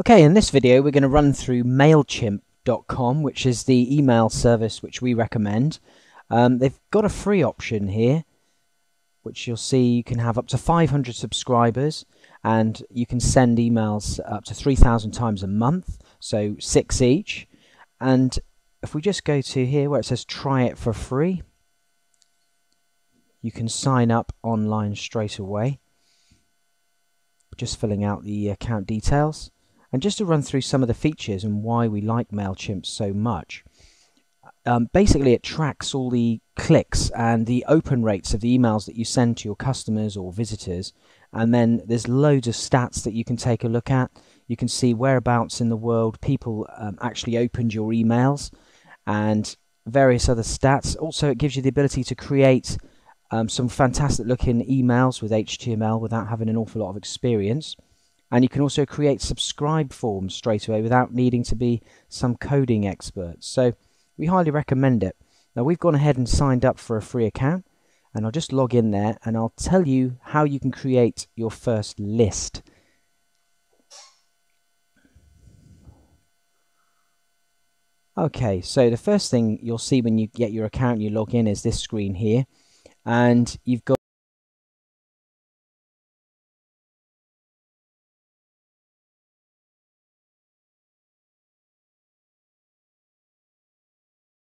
Okay, in this video we're going to run through MailChimp.com, which is the email service which we recommend. Um, they've got a free option here, which you'll see you can have up to 500 subscribers and you can send emails up to 3,000 times a month, so six each. And if we just go to here where it says try it for free, you can sign up online straight away just filling out the account details and just to run through some of the features and why we like MailChimp so much. Um, basically, it tracks all the clicks and the open rates of the emails that you send to your customers or visitors. And then there's loads of stats that you can take a look at. You can see whereabouts in the world people um, actually opened your emails and various other stats. Also, it gives you the ability to create um, some fantastic looking emails with HTML without having an awful lot of experience. And you can also create subscribe forms straight away without needing to be some coding expert. So we highly recommend it. Now we've gone ahead and signed up for a free account and I'll just log in there and I'll tell you how you can create your first list. Okay, so the first thing you'll see when you get your account you log in is this screen here and you've got